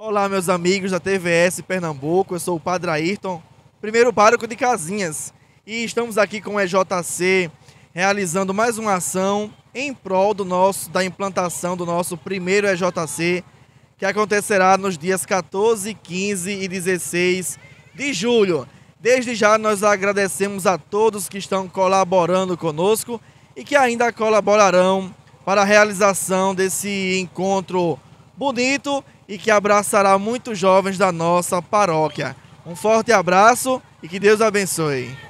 Olá, meus amigos da TVS Pernambuco. Eu sou o Padre Ayrton, primeiro pároco de Casinhas. E estamos aqui com o EJC realizando mais uma ação em prol do nosso, da implantação do nosso primeiro EJC, que acontecerá nos dias 14, 15 e 16 de julho. Desde já nós agradecemos a todos que estão colaborando conosco e que ainda colaborarão para a realização desse encontro bonito e que abraçará muitos jovens da nossa paróquia. Um forte abraço e que Deus abençoe.